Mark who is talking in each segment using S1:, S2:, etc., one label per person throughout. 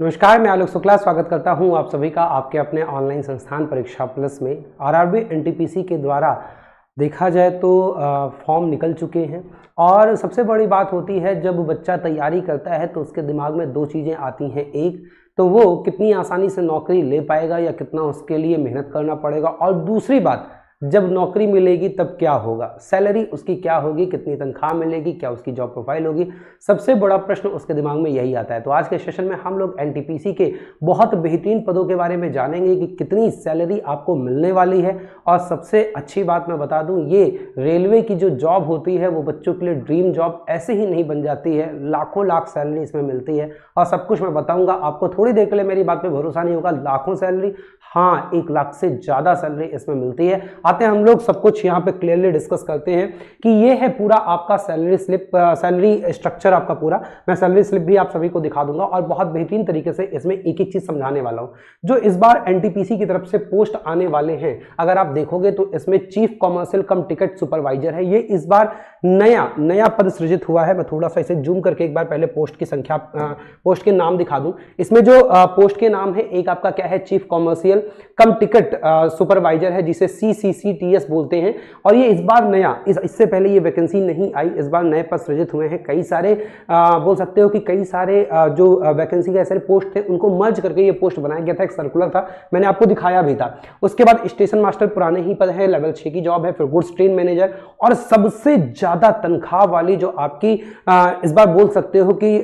S1: नमस्कार, मैं आलोक शुक्ला, स्वागत करता हूँ आप सभी का आपके अपने ऑनलाइन संस्थान परीक्षा प्लस में। आरआरबी एनटीपीसी के द्वारा देखा जाए तो फॉर्म निकल चुके हैं। और सबसे बड़ी बात होती है, जब बच्चा तैयारी करता है तो उसके दिमाग में दो चीज़ें आती हैं। एक तो वो कितनी आसानी से नौकरी ले पाएगा या कितना उसके लिए मेहनत करना पड़ेगा। और दूसरी बात जब नौकरी मिलेगी तब क्या होगा? सैलरी उसकी क्या होगी? कितनी तनख्वाह मिलेगी? क्या उसकी जॉब प्रोफ़ाइल होगी? सबसे बड़ा प्रश्न उसके दिमाग में यही आता है। तो आज के सेशन में हम लोग एनटीपीसी के बहुत बेहतरीन पदों के बारे में जानेंगे कि कितनी सैलरी आपको मिलने वाली है। और सबसे अच्छी बात मैं बता दूँ, ये रेलवे की जो जॉब होती है, वो बच्चों के लिए ड्रीम जॉब ऐसे ही नहीं बन जाती है। लाखों लाख सैलरी इसमें मिलती है। और सब कुछ मैं बताऊँगा, आपको थोड़ी देर के लिए मेरी बात पर भरोसा नहीं होगा। लाखों सैलरी हाँ एक लाख से ज़्यादा सैलरी इसमें मिलती है। आते हैं, हम लोग सब कुछ यहाँ पे क्लियरली डिस्कस करते हैं कि ये है पूरा आपका सैलरी स्लिप सैलरी स्ट्रक्चर आपका पूरा। मैं सैलरी स्लिप भी आप सभी को दिखा दूँगा और बहुत बेहतरीन तरीके से इसमें एक एक चीज़ समझाने वाला हूँ। जो इस बार एनटीपीसी की तरफ़ से पोस्ट आने वाले हैं, अगर आप देखोगे तो इसमें chief commercial cum ticket supervisor है। ये इस बार नया नया पद सृजित हुआ है। मैं थोड़ा सा इसे जूम करके एक बार पहले पोस्ट की संख्या पोस्ट के नाम दिखा दूँ। इसमें जो पोस्ट के नाम है, एक आपका क्या है chief commercial cum ticket supervisor है, जिसे सी सी सी टी एस बोलते हैं। और ये इस बार नया इस इससे पहले ये वैकेंसी नहीं आई इस बार नए पद सृजित हुए हैं। कई सारे आ, बोल सकते हो कि कई सारे आ, जो वैकेंसी के ऐसे पोस्ट थे उनको मर्ज करके ये पोस्ट बनाया गया था एक सर्कुलर था। मैंने आपको दिखाया भी था। उसके बाद स्टेशन मास्टर पुराने ही पद है लेवल छः की जॉब है फिर गुड्स ट्रेन मैनेजर और सबसे ज़्यादा तनख्वाह वाली जो आपकी आ, इस बार बोल सकते हो कि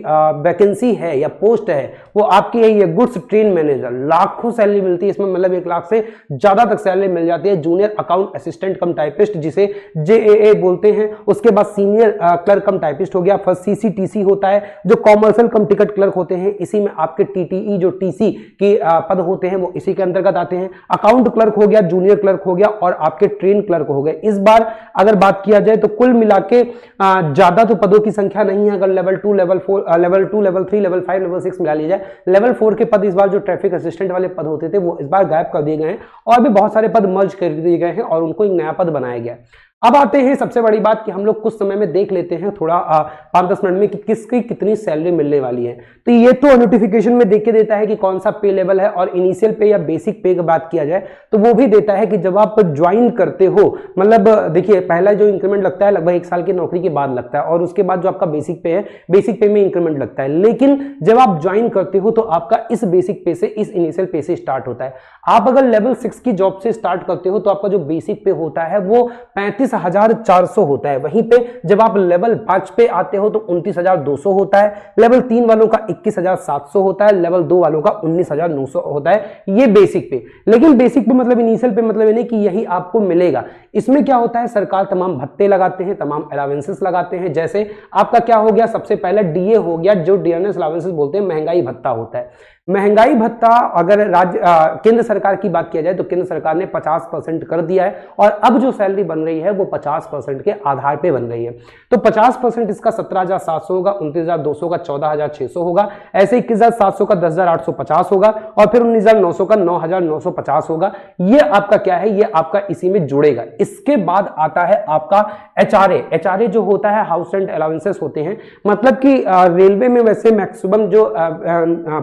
S1: वैकेंसी है या पोस्ट है वो आपकी है ये गुड्स ट्रेन मैनेजर लाखों सैलरी मिलती है इसमें मतलब एक लाख से ज़्यादा तक सैलरी मिल जाती है। Junior account assistant cum typist जिसे जे बोलते हैं, उसके बाद सीनियर क्लर्क कम टाइपिस्ट हो गया। फ़र्स्ट सीसीटीसी होता है, जो कॉमर्शियल कम टिकट क्लर्क होते हैं, इसी में आपके टीटीई जो टीसी की पद होते हैं, वो इसी के अंतर्गत आते हैं। अकाउंट क्लर्क हो गया जूनियर क्लर्क हो गया, और आपके ट्रेन क्लर्क हो गए। इस बार अगर बात किया जाए तो कुल मिला के ज़्यादा तो पदों की संख्या नहीं है। अगर level two level four level two level three level five level six मिला लिया जाए लेवल फोर के पद इस बार जो ट्रैफ़िक असिस्टेंट वाले पद होते थे, वो इस बार गायब कर दिए गए हैं। और भी बहुत सारे पद मर्ज कर दिए गए हैं और उनको एक नया पद बनाया गया। अब आते हैं सबसे बड़ी बात कि हम लोग कुछ समय में देख लेते हैं थोड़ा पाँच दस मिनट में कि किसकी कितनी सैलरी मिलने वाली है। तो ये तो नोटिफिकेशन में देख के देता है कि कौन सा पे लेवल है और इनिशियल पे या बेसिक पे की बात किया जाए तो वो भी देता है कि जब आप ज्वाइन करते हो मतलब देखिए, पहला जो इंक्रीमेंट लगता है लगभग एक साल की नौकरी के बाद लगता है और उसके बाद जो आपका बेसिक पे है बेसिक पे में इंक्रीमेंट लगता है। लेकिन जब आप ज्वाइन करते हो तो आपका इस बेसिक पे से, इस इनिशियल पे से स्टार्ट होता है। आप अगर लेवल सिक्स की जॉब से स्टार्ट करते हो तो आपका जो बेसिक पे होता है, वो पैंतीस उनतीस हज़ार चार सौ होता है। वहीं पे जब आप लेवल पाँच पे आते हो तो उनतीस हज़ार दो सौ होता है। लेवल तीन वालों का इक्कीस हज़ार सात सौ होता है। लेवल दो वालों का उन्नीस हज़ार नौ सौ होता है। ये बेसिक पे। लेकिन बेसिक पे मतलब इनिशियल पे मतलब कि यही आपको मिलेगा। इसमें क्या होता है? सरकार तमाम भत्ते लगाते हैं, तमाम अलावेंसेस लगाते हैं। जैसे आपका क्या हो गया? सबसे पहले डीए हो गया, जो डीएनएस अलावेंसेस बोलते हैं, महँगाई भत्ता होता है। महँगाई भत्ता अगर राज्य केंद्र सरकार की बात किया जाए तो केंद्र सरकार ने 50 परसेंट कर दिया है और अब जो सैलरी बन रही है वो 50 परसेंट के आधार पे बन रही है। तो 50 परसेंट इसका 17,700 होगा 29,200 का 14,600 होगा ऐसे इक्कीस का 10,850 होगा और फिर 19,900 का 9,950 होगा। ये आपका क्या है? ये आपका इसी में जुड़ेगा। इसके बाद आता है आपका एच आर जो होता है हाउस रेंट अलाउंसेस होते हैं। मतलब कि रेलवे में वैसे मैक्सिमम जो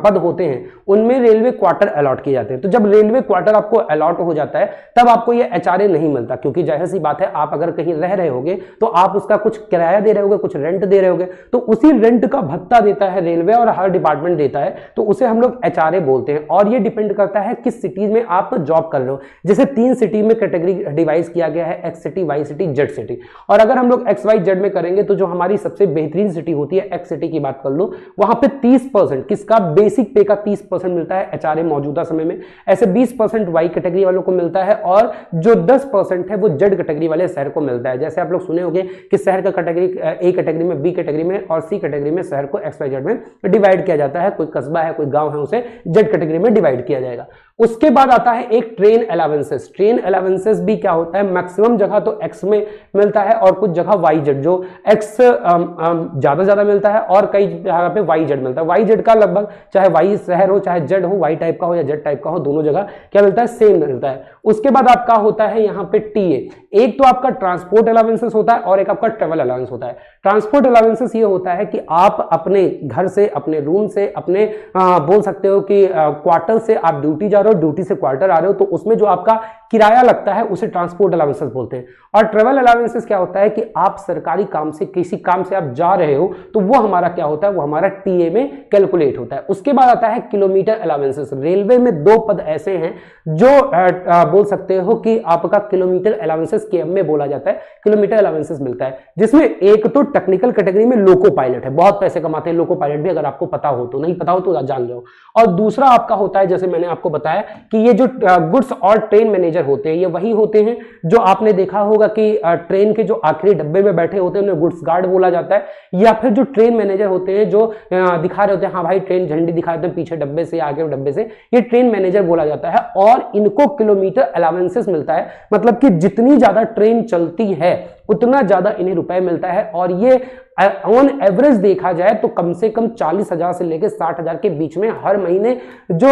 S1: पद होते उनमें रेलवे क्वार्टर अलॉट किए जाते हैं। तो जब रेलवे क्वार्टर आपको अलॉट हो जाता है, तब आपको ये एच नहीं मिलता, क्योंकि ज़ाहिर सी बात है, आप अगर कहीं रह रहे होगे तो आप उसका कुछ किराया दे रहे होगे, कुछ रेंट दे रहे होगे। तो उसी रेंट का भत्ता देता है रेलवे और हर डिपार्टमेंट देता है तो उसे हम लोग एच बोलते हैं। और ये डिपेंड करता है किस सिटी में आप जॉब कर रहे हो। जैसे तीन सिटी में कैटेगरी डिवाइस किया गया है X city Y city Z city और अगर हम लोग एक्स वाई जेड में करेंगे तो जो हमारी सबसे बेहतरीन सिटी होती है एक्स सिटी की बात कर लो, वहाँ पे 30 परसेंट किसका बेसिक पे का 30 परसेंट मिलता है एचआरए मौजूदा समय में। ऐसे 20 परसेंट वाई कैटेगरी वालों को मिलता है और जो 10 परसेंट है वो जेड कैटेगरी वाले शहर को मिलता है। जैसे आप लोग सुने होंगे कि शहर का कैटेगरी, ए कैटेगरी में, बी कैटेगरी में और सी कैटेगरी में शहर को एक्स वाई जेड में डिवाइड किया जाता है। कोई कस्बा है, कोई गाँव है, उसे जेड कैटेगरी में डिवाइड किया जाएगा। उसके बाद आता है एक ट्रेन अलावेंसेस ट्रेन अलावेंसेस भी क्या होता है? मैक्सिमम जगह तो एक्स में मिलता है और कुछ जगह वाई जेड जो एक्स ज़्यादा ज़्यादा मिलता है और कई जगह पे वाई जेड मिलता है। वाई जेड का लगभग चाहे वाई शहर हो, चाहे जेड हो वाई टाइप का हो या जेड टाइप का हो, दोनों जगह क्या मिलता है? सेम मिलता है। उसके बाद आपका होता है यहाँ पे टी एक तो आपका ट्रांसपोर्ट अलावेंसेस होता है और एक आपका ट्रेवल अलाउंस होता है। ट्रांसपोर्ट अलाउंसेस ये होता है कि आप अपने घर से अपने रूम से अपने आ, बोल सकते हो कि क्वार्टर से आप ड्यूटी जा रहे हो ड्यूटी से क्वार्टर आ रहे हो तो उसमें जो आपका किराया लगता है उसे ट्रांसपोर्ट अलावेंसेस बोलते हैं। और ट्रेवल अलावेंसेस क्या होता है कि आप सरकारी काम से किसी काम से आप जा रहे हो तो वो हमारा क्या होता है वो हमारा टीए में कैलकुलेट होता है। उसके बाद आता है किलोमीटर अलावेंसेस रेलवे में दो पद ऐसे हैं जो आ, आ, बोल सकते हो कि आपका किलोमीटर अलावेंसेस के में बोला जाता है। किलोमीटर अलावेंसेस मिलता है। जिसमें एक तो टेक्निकल कैटेगरी में लोको पायलट है। बहुत पैसे कमाते हैं लोको पायलट भी अगर आपको पता हो तो। नहीं पता हो तो जान लो और दूसरा आपका होता है जैसे मैंने आपको बताया कि ये जो गुड्स और ट्रेन मैनेजर होते हैं, ये वही होते हैं जो आपने देखा होगा कि ट्रेन के जो आखिरी डब्बे में बैठे होते हैं, उन्हें गुड्स गार्ड बोला जाता है, या फिर जो ट्रेन मैनेजर होते हैं जो दिखा रहे होते हैं हाँ भाई, ट्रेन झंडी दिखा देते हैं, पीछे डब्बे से, आगे डब्बे से, ये ट्रेन मैनेजर बोला जाता है, और इनको किलोमीटर अलावेंसेस मिलता है मतलब कि जितनी ज़्यादा ट्रेन चलती है, उतना ज़्यादा इन्हें रुपए मिलता है, और ये ऑन एवरेज देखा जाए तो कम से कम चालीस हज़ार से लेकर साठ हज़ार के बीच में हर महीने जो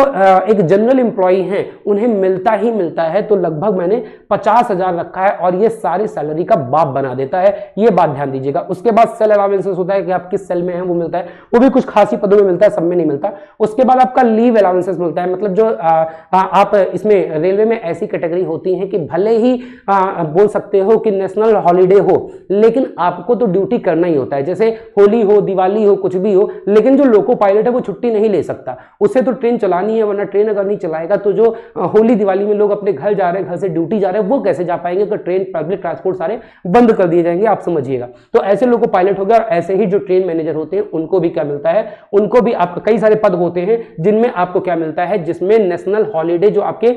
S1: एक जनरल एम्प्लॉय हैं, उन्हें मिलता ही मिलता है। तो लगभग मैंने पचास हज़ार रखा है और ये सारी सैलरी का बाप बना देता है। ये बात ध्यान दीजिएगा। उसके बाद सेल अलावेंसेस होता है कि आप किस सेल में हैं, वो मिलता है। वो भी कुछ खासी पदों में मिलता है, सब में नहीं मिलता। उसके बाद आपका लीव अलावेंसेस मिलता है। मतलब जो आप इसमें रेलवे में ऐसी कैटेगरी होती है कि भले ही बोल सकते हो कि नेशनल हॉलीडे हो, लेकिन आपको तो ड्यूटी करना ही होता है। जैसे होली हो, दिवाली हो, कुछ भी हो, लेकिन जो लोको पायलट है, वो छुट्टी नहीं ले सकता। उसे तो ट्रेन चलानी है, वरना ट्रेन अगर नहीं चलाएगा तो जो होली दिवाली में लोग अपने घर जा रहे हैं, घर से ड्यूटी जा रहे हैं, वो कैसे जा पाएँगे? तो ट्रेन पब्लिक ट्रांसपोर्ट सारे बंद कर दिए जाएँगे, आप समझिएगा। तो ऐसे लोगो पायलट हो गया और ऐसे ही जो ट्रेन मैनेजर होते हैं, उनको भी क्या मिलता है? उनको भी आप, कई सारे पद होते हैं, जिनमें आपको क्या मिलता है? जिसमें नेशनल हॉलीडे जो आपके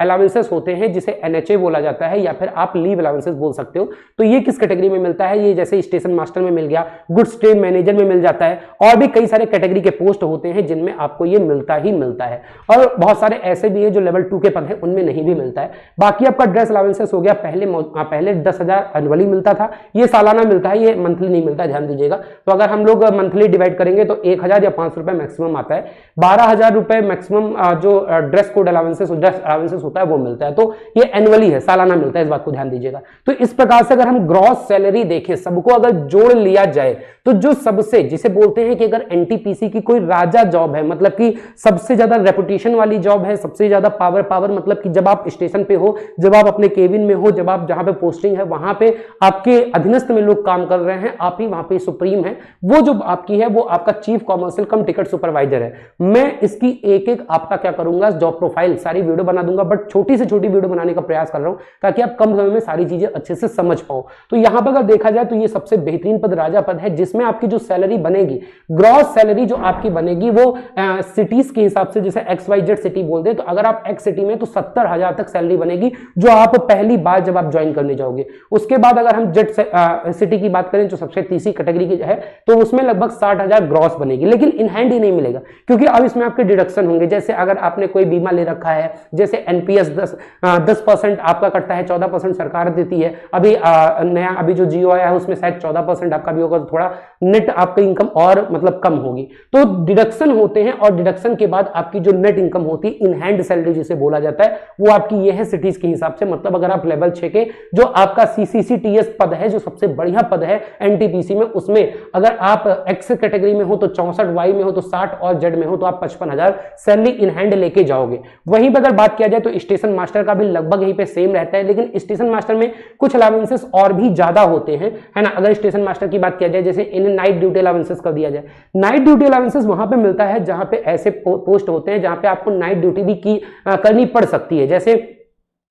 S1: अलावेंसेस होते हैं, जिसे एनएचए बोला जाता है, या फिर आप लीव अलावेंसेस बोल सकते हो। तो ये किस कैटेगरी में मिलता है? ये जैसे स्टेशन मास्टर में मिल गया गुड्स ट्रेन मैनेजर में मिल जाता है। और भी कई सारे कैटेगरी के पोस्ट होते हैं जिनमें आपको ये मिलता ही मिलता है। और बहुत सारे ऐसे भी हैं जो लेवल टू के पद हैं उनमें नहीं भी मिलता है। बाकी आपका ड्रेस अलावेंसेस हो गया पहले आ, पहले दस हज़ार एनुअली मिलता था। ये सालाना मिलता है ये मंथली नहीं मिलता ध्यान दीजिएगा। तो अगर हम लोग मंथली डिवाइड करेंगे तो एक हज़ार या पाँच मैक्सिमम आता है। बारह मैक्सिमम जो dress code allowances dress allowances होता है वो मिलता है। तो ये एनुअली है सालाना मिलता है इस बात को ध्यान दीजिएगा। तो इस प्रकार से अगर हम ग्रॉस सैलरी देखें सबको अगर जोड़ लिया जाए। तो जो सबसे, जिसे बोलते हैं कि अगर एनटीपीसी की कोई राजा जॉब है मतलब कि सबसे ज़्यादा रेपुटेशन वाली जॉब है, सबसे ज़्यादा पावर पावर मतलब कि जब आप स्टेशन पे हो, जब आप अपने केबिन में हो, जब आप जहाँ पे पोस्टिंग है, वहाँ पे आपके अधीनस्थ में लोग काम कर रहे हैं, आप ही वहाँ पे सुप्रीम है। वो जो आपकी है, वो आपका chief commercial cum ticket supervisor है। मैं इसकी एक एक आपका क्या करूँगा जॉब प्रोफ़ाइल सारी वीडियो बना दूँगा बट छोटी से छोटी वीडियो बनाने का प्रयास कर रहा हूँ, ताकि आप कम समय में सारी चीज़ें अच्छे से समझ पाओ। तो यहाँ पर अगर देखा जाए तो ये सबसे बेहतरीन पद राजा पद है, जिसमें आपकी जो सैलरी बनेगी ग्रॉस सैलरी जो आपकी बनेगी, वो सिटीज़ के हिसाब से जैसे एक्स वाई जेड सिटी बोल दे तो अगर आप एक्स सिटी में तो सत्तर हज़ार तक सैलरी बनेगी, जो आप पहली बार जब आप ज्वाइन करने जाओगे। उसके बाद अगर हम जेड सिटी की बात करें, जो सबसे तीसरी कैटेगरी की है तो उसमें लगभग साठ ग्रॉस बनेगी, लेकिन इन हैंड ही नहीं मिलेगा, क्योंकि अब इसमें आपके डिडक्शन होंगे। जैसे अगर आपने कोई बीमा ले रखा है, जैसे एनपीएस दस दस परसेंट आपका कटता है, चौदह सरकार देती है, अभी नया अभी जो जियो आया है, उसमें शायद चौदह परसेंट आपका भी होगा तो थोड़ा नेट आपका इनकम और मतलब कम होगी। तो डिडक्शन होते हैं और डिडक्शन के बाद आपकी जो नेट इनकम होती है इन हैंड सैलरी जिसे बोला जाता है, वो आपकी ये है सिटीज़ के हिसाब से। मतलब अगर आप लेवल छे के, जो आपका सीसीसीटीएस पद है, जो सबसे बढ़िया पद है एनटीपीसी में, उसमें अगर आप एक्स कैटेगरी में हो तो चौसठ वाई में हो तो साठ और जेड में हो तो आप पचपन सैलरी इन हैंड लेके जाओगे। वहीं पर अगर बात किया जाए तो स्टेशन मास्टर का भी लगभग यहीं पे सेम रहता है, लेकिन स्टेशन मास्टर में कुछ अलावेंसेस और भी ज़्यादा होते हैं, है ना? अगर स्टेशन मास्टर की बात किया जाए, जैसे इन नाइट ड्यूटी अलावेंसेस कर दिया जाए। नाइट ड्यूटी अलावेंसेस वहाँ पे मिलता है जहाँ पे ऐसे पोस्ट होते हैं जहाँ पे आपको नाइट ड्यूटी भी की करनी पड़ सकती है। जैसे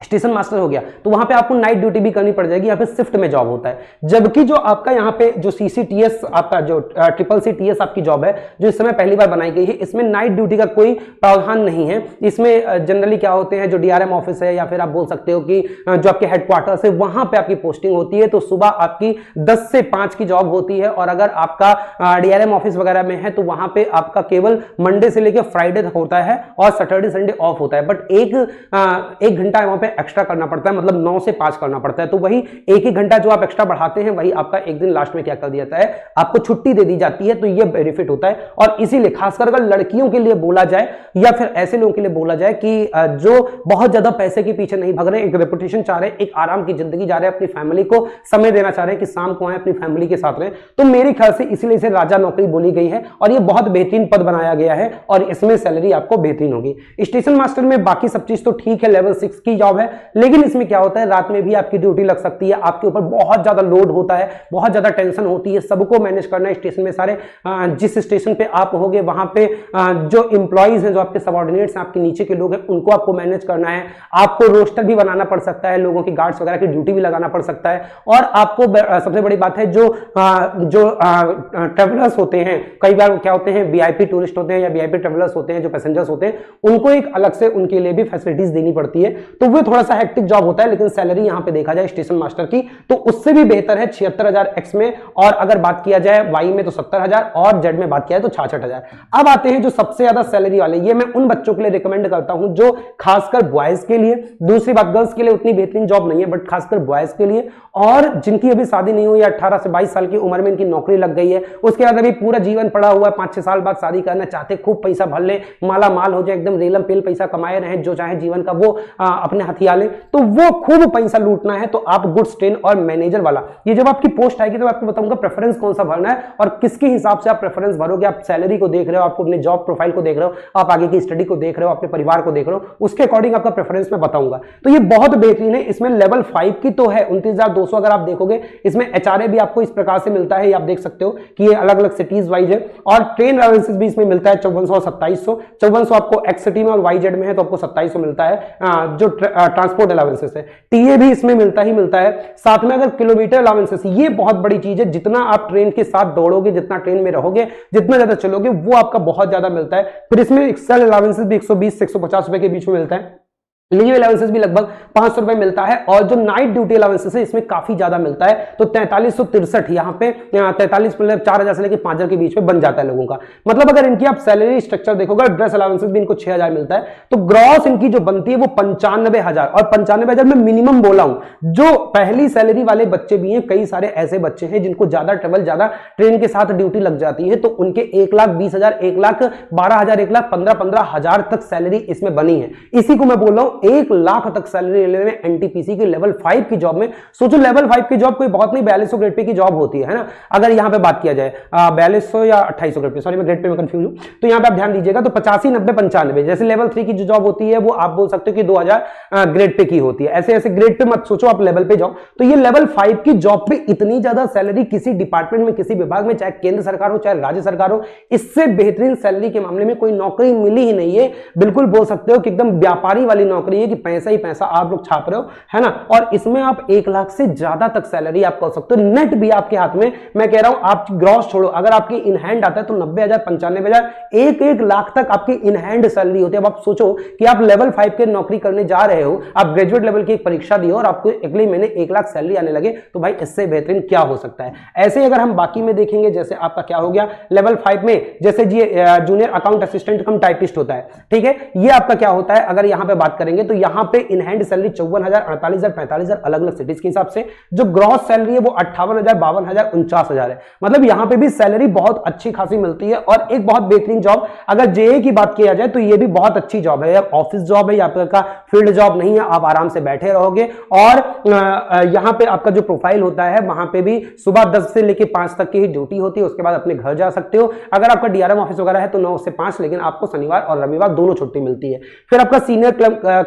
S1: स्टेशन मास्टर हो गया तो वहाँ पे आपको नाइट ड्यूटी भी करनी पड़ जाएगी, यहाँ पे शिफ्ट में जॉब होता है। जबकि जो आपका यहाँ पे जो सीसीटीएस आपका जो ट्रिपल सी टी आपकी जॉब है, जो इस समय पहली बार बनाई गई है, इसमें नाइट ड्यूटी का कोई प्रावधान नहीं है। इसमें जनरली क्या होते हैं, जो डीआरएम ऑफ़िस है या फिर आप बोल सकते हो कि जो आपके हेडक्वार्टर्स है, वहाँ पर आपकी पोस्टिंग होती है तो सुबह आपकी दस से पाँच की जॉब होती है, और अगर आपका डीआरएम ऑफ़िस वगैरह में है तो वहाँ पर आपका केवल मंडे से लेकर फ्राइडे तक होता है, और सैटरडे संडे ऑफ़ होता है। बट एक घंटा वहाँ पे एक्स्ट्रा करना पड़ता है मतलब नौ से पाँच करना पड़ता है। तो वही एक ही घंटा जो आप एक्स्ट्रा बढ़ाते हैं, वही आपका एक दिन लास्ट में क्या कर दिया जाता है? आपको छुट्टी दे दी जाती है तो यह बेनिफिट होता है। और इसीलिए, खासकर अगर लड़कियों के लिए बोला जाए, या फिर ऐसे लोगों के लिए बोला जाए कि जो बहुत ज़्यादा पैसे के पीछे नहीं भग रहे, एक रेपुटेशन चाह रहे, एक आराम की ज़िंदगी जा रहे, अपनी फैमिली को समय देना चाह रहे हैं कि शाम को आए, अपनी फैमिली के साथ रहे। तो मेरे ख्याल से इसलिए इसे राजा नौकरी बोली गई है और ये बहुत बेहतरीन पद बनाया गया है और इसमें सैलरी आपको बेहतरीन होगी। स्टेशन मास्टर में बाकी सब चीज़ तो ठीक है लेवल सिक्स की जॉब है। लेकिन इसमें क्या होता है, रात में भी आपकी ड्यूटी लग सकती है, आपके ऊपर बहुत ज़्यादा लोड होता है, बहुत ज़्यादा टेंशन होती है, सबको मैनेज करना है स्टेशन में सारे। जिस स्टेशन पे आप होगे, वहाँ पे जो इंप्लॉइज हैं, जो आपके सबॉर्डिनेट्स हैं, आपके नीचे के लोग हैं, उनको आपको मैनेज करना है। आपको रोस्टर भी बनाना पड़ सकता है, लोगों की गार्ड्स वगैरह की ड्यूटी भी लगाना पड़ सकता है। और आपको सबसे बड़ी बात है, जो जो ट्रेवलर्स होते हैं, कई बार क्या होते हैं वीआईपी टूरिस्ट होते हैं या वीआईपी ट्रेवलर्स होते हैं, जो पैसेंजर्स होते हैं, उनको एक अलग से उनके लिए भी फैसिलिटीज़ देनी पड़ती है। तो वो थोड़ा सा हेक्टिक जॉब होता है, लेकिन सैलरी यहाँ पे देखा जाए स्टेशन मास्टर की तो उससे भी बेहतर है छिहत्तर हज़ार एक्स में, और अगर बात किया जाए वाई में तो सत्तर हज़ार, और जेड में बात किया जाए तो छाछठ हज़ार। अब आते हैं जो सबसे ज़्यादा सैलरी वाले, ये मैं उन बच्चों के लिए रिकमेंड करता हूँ जो खासकर बॉयज़ के लिए, दूसरी बात गर्ल्स के लिए उतनी बेहतरीन जॉब नहीं है बट खासकर बॉयज़ के लिए, और जिनकी अभी शादी नहीं हुई अट्ठारह से बाईस साल की उम्र में इनकी नौकरी लग गई है, उसके बाद अभी पूरा जीवन पड़ा हुआ है, पाँच छह साल बाद शादी करना चाहते, खूब पैसा भर ले, माला माल हो जाए, एकदम रेलम पेल पैसा कमाए रहे, जो चाहे जीवन का वो अपने ले तो वो खूब पैसा लूटना है तो आप गुड्स ट्रेन और मैनेजर वाला। ये जब आपकी पोस्ट आएगी तो आपको बताऊँगा प्रेफरेंस कौन सा भरना है और किसके हिसाब से आप प्रेफरेंस भरोगे। आप सैलरी को देख रहे हो आपको अपने जॉब प्रोफ़ाइल को देख रहे हो, आप आगे की स्टडी को देख रहे हो, अपने परिवार को देख रहे हो, उसके अकॉर्डिंग आपका प्रेफरेंस में बताऊँगा। तो ये बहुत बेहतरीन है, इसमें लेवल फाइव की तो है, उनतीस अगर आप देखोगे, इसमें एच भी आपको इस प्रकार से मिलता है आप देख सकते हो कि ये अलग अलग सिटीज़ वाइज है, और ट्रेन अलाउंसेस भी इसमें मिलता है, चौवन सौ आपको एक्स सिटी में और वाई जेड में है तो आपको सत्ताईस मिलता है। जो ट्रांसपोर्ट अलाउंसेस है। टीए भी इसमें मिलता ही मिलता है। साथ में अगर किलोमीटर अलाउंसेस ये बहुत बड़ी चीज़ है। जितना आप ट्रेन के साथ दौड़ोगे, जितना ट्रेन में रहोगे, जितना ज़्यादा चलोगे, वो आपका बहुत ज़्यादा मिलता है। फिर इसमें एक्सेल अलाउंसेस भी एक सौ बीस रुपए के बीच में मिलता है। लीव अलाउंसेस भी लगभग पाँच सौ रुपए मिलता है और जो नाइट ड्यूटी अलाउंसेस है, इसमें काफ़ी ज़्यादा मिलता है। तो तैंतालीस सौ तिरसठ यहाँ पे तैंतालीस मतलब चार हज़ार से लेकर पाँच हज़ार के बीच में बन जाता है लोगों का। मतलब अगर इनकी आप सैलरी स्ट्रक्चर देखोगे ड्रेस अलाउंसेस भी इनको छह हज़ार मिलता है तो ग्रॉस इनकी जो बनती है वो पंचानवे हज़ार। और पंचानवे हज़ार में मिनिमम बोला हूँ, जो पहली सैलरी वाले बच्चे भी हैं, कई सारे ऐसे बच्चे हैं जिनको ज़्यादा ट्रेवल ज़्यादा ट्रेन के साथ ड्यूटी लग जाती है तो उनके एक लाख बीस हज़ार, एक लाख बारह हज़ार, एक लाख पंद्रह पंद्रह हज़ार तक सैलरी इसमें बनी है। इसी को मैं बोल रहा हूँ एक लाख तक सैलरी ले में एनटीपीसी की लेवल फाइव की जॉब में। सोचो लेवल फाइव की जॉब कोई बहुत नहीं, बयालीस ग्रेड पे की जॉब होती है ना? अगर यहाँ पे बात किया जाए बयालीस या अट्ठाईस ग्रेड पे सॉरी मैं ग्रेड पे में कंफ्यूज हूँ। तो यहाँ पे आप ध्यान दीजिएगा तो पचासी, नब्बे, पंचानवे, जैसे लेवल थ्री की जो जॉब होती है, वो आप बोल सकते हो कि दो ग्रेड पे की होती है। ऐसे ऐसे ग्रेड पे मत सोचो, आप लेवल पे जाओ। तो ये लेवल फाइव की जॉब पे इतनी ज़्यादा सैलरी किसी डिपार्टमेंट में, किसी विभाग में, चाहे केंद्र सरकार हो, चाहे राज्य सरकार हो, इससे बेहतरीन सैलरी के मामले में कोई नौकरी मिली ही नहीं है। बिल्कुल बोल सकते हो कि एकदम व्यापारी वाली नौकरी है कि पैसा ही पैसा आप लोग छाप रहे हो, है ना? और इसमें आप एक लाख से ज़्यादा तक सैलरी आप कर सकते हो। नेट भी आपके हाथ में, मैं कह रहा हूँ, आप ग्रॉस छोड़ो। अगर आपकी इन हैंड आता है तो नब्बे हज़ार पंचानवे हज़ार एक एक लाख तक आपकी इन हैंड सैलरी होती है। अब आप सोचो कि आप लेवल फाइव के नौकरी करने जा रहे हो, आप ग्रेजुएट लेवल की एक परीक्षा दी और आपको अगले महीने एक लाख सैलरी आने लगे तो भाई इससे बेहतरीन क्या हो सकता है? ऐसे अगर हम बाकी में देखेंगे, जैसे आपका क्या हो गया? लेवल फाइव में, जैसे junior account assistant cum typist होता है, ठीक है? ये आपका क्या होता है? अगर यहाँ पे बात करेंगे तो यहाँ पे इन हैंड सैलरी चौवन हज़ार अड़तालीस हज़ार पैंतालीस हज़ार अलग अलग सिटीज़ के हिसाब से, जो ग्रॉस सैलरी है वो अट्ठावन हज़ार बावन हज़ार उनचास हज़ार है। मतलब यहाँ पे भी सैलरी बहुत अच्छी खासी मिलती है और एक बहुत बेहतरीन जॉब अगर जे की बात किया जाए तो ये भी बहुत अच्छी जॉब है। ऑफ़िस जॉब है आपका फ़ील्ड जॉब नहीं है, आप आराम से बैठे रहोगे। और यहाँ पे आपका जो प्रोफ़ाइल होता है, वहाँ पे भी सुबह दस से लेकर पाँच तक की ही ड्यूटी होती है, उसके बाद अपने घर जा सकते हो। अगर आपका डीआरएम ऑफ़िस वगैरह है तो नौ से पाँच, लेकिन आपको शनिवार और रविवार दोनों छुट्टी मिलती है। फिर आपका सीनियर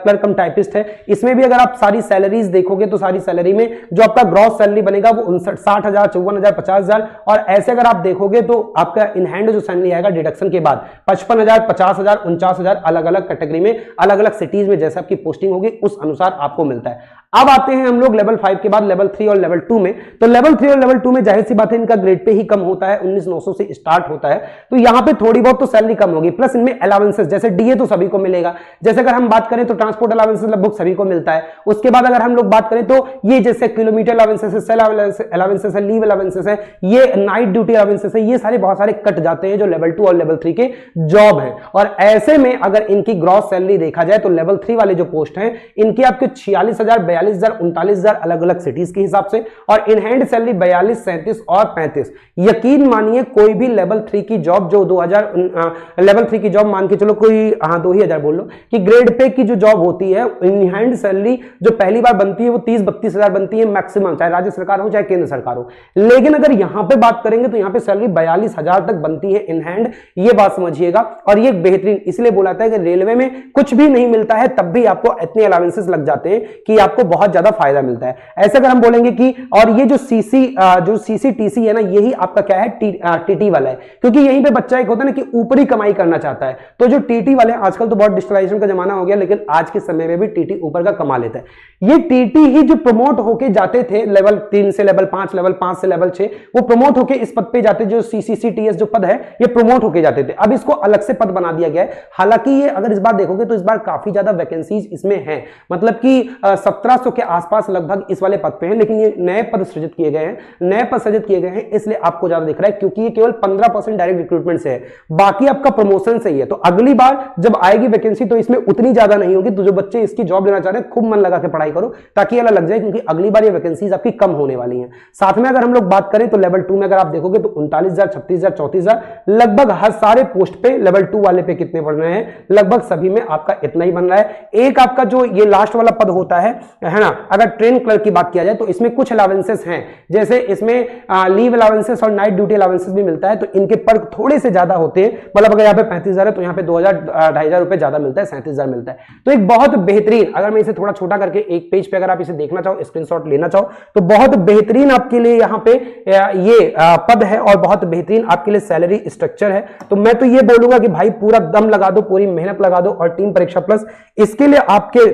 S1: क्लर्क कम टाइपिस्ट है। इसमें भी अगर आप सारी सैलरीज देखोगे तो सारी सैलरी में जो आपका ग्रॉस सैलरी बनेगा वो उनसठ, साठ हज़ार, चौवन हज़ार, पचास हज़ार, और ऐसे अगर आप देखोगे तो आपका इनहैंड जो सैलरी आएगा डिडक्शन के बाद पचपन हज़ार, पचास हज़ार, उनचास हज़ार अलग अलग कैटेगरी में अलग अलग सिटीज़ में जैसे आपकी पोस्टिंग होगी, उस अनुसार आपको मिलता है। अब आते हैं हम लोग लेवल फाइव के बाद लेवल थ्री और लेवल टू में। तो लेवल थ्री और लेवल टू में ज़ाहिर सी बात है, इनका ग्रेड पे ही कम होता है, उन्नीस नौ सौ से स्टार्ट होता है। तो यहाँ पे थोड़ी बहुत तो सैलरी कम होगी प्लस इनमें अलावेंसेस जैसे डीए तो सभी को मिलेगा। जैसे अगर हम बात करें तो ट्रांसपोर्ट अलावेंसेस लगभग सभी को मिलता है। उसके बाद अगर हम लोग बात करें तो ये जैसे किलोमीटर अलावेंसेस है सेल अलावेंसेस है लीव अलावेंसेस है, ये नाइट ड्यूटी अलावेंसेस है, ये सारे बहुत सारे कट जाते हैं जो लेवल टू और लेवल थ्री के जॉब है। और ऐसे में अगर इनकी ग्रॉस सैलरी देखा जाए तो लेवल थ्री वाले जो पोस्ट है, इनकी आपके छियालीस हज़ार बयालीस हज़ार उनतालीस हज़ार अलग अलग सिटीज़ के हिसाब से और इन हैंड सैलरी बयालीस, सैंतीस और पैंतीस। यकीन मानिए, कोई भी लेवल थ्री की जॉब जो 2000 लेवल थ्री की जॉब मान के चलो कोई हाँ दो ही हज़ार बोल लो, कि ग्रेड पे की जो जॉब होती है इन हैंड सैलरी जो पहली बार बनती है वो तीस, बत्तीस हज़ार बनती है मैक्सिमम चाहे राज्य सरकार हो, चाहे केंद्र सरकार हो। लेकिन अगर यहाँ पर बात करेंगे तो यहाँ पर सैलरी बयालीस हज़ार तक बनती है इन हैंड ये बात समझिएगा। और ये बेहतरीन, इसलिए बोला था कि रेलवे में कुछ भी नहीं मिलता है, तब भी आपको इतने अलावेंसेस लग जाते हैं कि आपको बहुत ज़्यादा फ़ायदा मिलता है। ऐसे अगर हम बोलेंगे कि, और ये जो सीसी जो सीसीटीसी है ना, यही आपका क्या है? टीटी वाला है। क्योंकि यहीं पे बच्चा एक होता है ना कि ऊपरी कमाई करना चाहता है। तो जो टीटी वाले आजकल तो बहुत डिजिटलाइजेशन का जमाना हो गया, लेकिन आज के समय में भी टीटी ऊपर का कमा लेता है। ये टीटी ही जो प्रमोट होके जाते थे लेवल तीन से लेवल पाँच लेवल पाँच से लेवल छह, वो प्रमोट होके इस पद पे जाते, जो सीसीसीटीएस जो पद है, ये प्रमोट होके जाते थे। अब इसको अलग से पद बना दिया गया है। हालाँकि ये अगर इस बार देखोगे तो इस बार काफ़ी ज़्यादा वैकेंसीज इसमें है। मतलब कि सत्रह के आसपास लगभग इस वाले पद पे हैं, लेकिन ये नए पद सृजित किए गए हैं। नए पद सृजित किए गए हैं, इसलिए आपको ज़्यादा दिख रहा है, क्योंकि ये केवल पंद्रह परसेंट डायरेक्ट रिक्रूटमेंट से है। बाकी आपका प्रमोशन से ही है। तो अगली बार जब आएगी वैकेंसी तो इसमें उतनी ज़्यादा नहीं होगी। तो जो बच्चे इसकी जॉब लेना चाह रहे हैं, खूब मन लगा के पढ़ाई करो, ताकि ये लग जाए, क्योंकि अगली बार ये वैकेंसीज आपकी कम होने वाली हैं। साथ में अगर हम लोग बात करें तो लेवल टू में अगर आप देखोगे तो उनतालीस हज़ार, छत्तीस लगभग हर सारे पोस्ट पे लेवल टू वाले पे कितने बढ़ रहे हैं, लगभग सभी में आपका इतना ही बन रहा है। एक आपका जो ये लास्ट वाला पद होता है है ना? अगर ट्रेन क्लर्क की बात किया जाए तो इसमें कुछ अलावेंसेस हैं। जैसे इसमें आ, लीव अलावेंसेस और नाइट ड्यूटी अलावेंसेस भी मिलता है तो इनके पर थोड़े से ज़्यादा होते हैं। मतलब अगर यहाँ पे पैंतीस है तो यहाँ पे दो हज़ार ढाई हज़ार रुपए ज़्यादा मिलता है सैंतीस मिलता है। तो एक बहुत बेहतरीन अगर मैं इसे थोड़ा छोटा करके एक पेज पे अगर आप इसे देखना चाहो स्क्रीनशॉट लेना चाहो तो बहुत बेहतरीन आपके लिए यहाँ पे ये पद है और बहुत बेहतरीन आपके लिए सैलरी स्ट्रक्चर है। तो मैं तो ये बोलूँगा कि भाई पूरा दम लगा दो पूरी मेहनत लगा दो और टीम परीक्षा प्लस इसके लिए आपके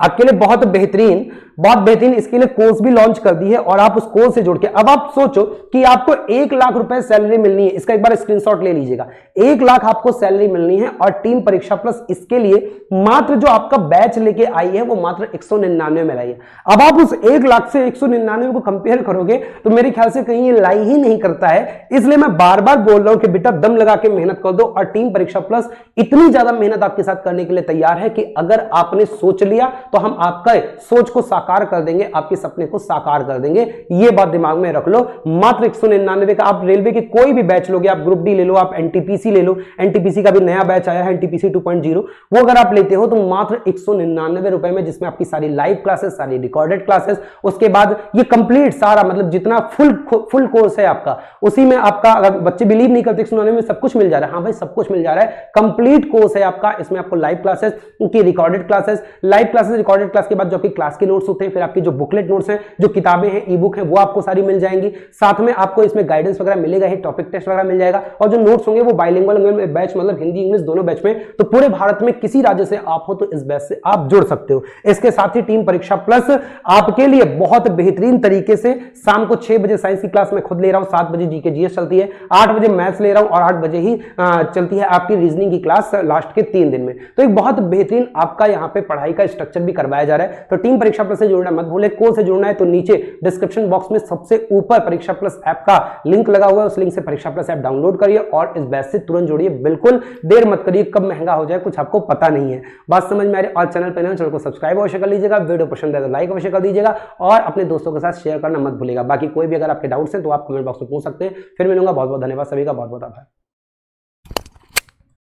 S1: आपके लिए बहुत बेहतरीन बहुत बेहतरीन इसके लिए कोर्स भी लॉन्च कर दी है और आप उस कोर्स से जोड़ के, अब आप सोचो कि आपको एक लाख रुपए सैलरी मिलनी है, इसका एक बार स्क्रीनशॉट ले लीजिएगा। एक लाख आपको सैलरी मिलनी है और टीम परीक्षा प्लस इसके लिए मात्र जो आपका बैच लेके आई है, वो मात्र एक सौ निन्यानवे में लाई है। अब आप उस एक लाख से एक सौ निन्यानवे को कंपेयर करोगे तो मेरे ख्याल से कहीं ये लाई ही नहीं करता है। इसलिए मैं बार बार बोल रहा हूँ कि बेटा दम लगा के मेहनत कर दो और टीम परीक्षा प्लस इतनी ज़्यादा मेहनत आपके साथ करने के लिए तैयार है कि अगर आपने सोच लिया तो हम आपका सोच को साकार कर देंगे, आपके सपने को साकार कर देंगे। ये बात दिमाग में रख लो, मात्र एक सौ निन्यानवे का आप रेलवे के कोई भी बैच लोगे, आप ग्रुप डी ले लो, आप एनटीपीसी ले लो एनटीपीसी का भी नया बैच आया है एनटीपीसी 2.0 वो अगर आप लेते हो तो मात्र एक सौ निन्यानवे रुपए में, जिसमें आपकी सारी लाइव क्लासेस, सारी रिकॉर्डेड क्लासेस उसके बाद ये कंप्लीट सारा मतलब जितना फुल फुल कोर्स है आपका, उसी में आपका अगर बच्चे बिलीव नहीं करते सुनाने में, सब कुछ मिल जा रहा है। हाँ भाई, सब कुछ मिल जा रहा है। कंप्लीट कोर्स है आपका, इसमें आपको लाइव क्लासेस की recorded classes live classes recorded class के बाद जो आपकी क्लास के नोट्स होते हैं, फिर आपकी जो बुकलेट नोट्स हैं, जो किताबें हैं ई बुक है, वो आपको सारी मिल जाएँगी। साथ में आपको इसमें गाइडेंस वगैरह मिलेगा ही टॉपिक टेस्ट वगैरह मिल जाएगा और जो नोट्स होंगे वो बाइलिंगुअल बैच मतलब हिंदी इंग्लिश दोनों बैच में तो पूरे भारत में किसी राज्य से आप हो तो इस बैच से आप जुड़ सकते हो। इसके साथ ही टीम परीक्षा प्लस आपके लिए बहुत बेहतरीन तरीके से शाम को छह बजे साइंस की क्लास में खुद ले रहा हूँ, सात बजे जीके जीएस चलती है, आठ बजे मैथ्स ले रहा हूँ और आठ बजे ही चलती है आपकी रीजनिंग की क्लास लास्ट के तीन दिन में। तो एक बहुत बेहतरीन आपका यहाँ पे पढ़ाई का स्ट्रक्चर भी करवाया जा रहा है। तो टीम परीक्षा प्लस से जुड़ना मत भूले, कोर्स से जुड़ना है तो नीचे डिस्क्रिप्शन बॉक्स में सबसे ऊपर परीक्षा प्लस ऐप का लिंक लगा हुआ है, उस लिंक से परीक्षा प्लस ऐप डाउनलोड करिए और इस बैच से तुरंत जुड़िए। बिल्कुल देर मत करिए, कब महँगा हो जाए कुछ आपको पता नहीं है। बात समझ में आ रही और चैनल पर चैनल को सब्सक्राइब अवश्य कर लीजिएगा, वीडियो पसंद है तो लाइक अवश्य कर दीजिएगा और अपने दोस्तों के साथ शेयर करना मत भूलेगा बाकी कोई भी अगर आपके डाउट्स हैं तो आप कमेंट बॉक्स में पूछ सकते हैं। फिर मिलूँगा बहुत बहुत धन्यवाद, सभी का बहुत बहुत आभार।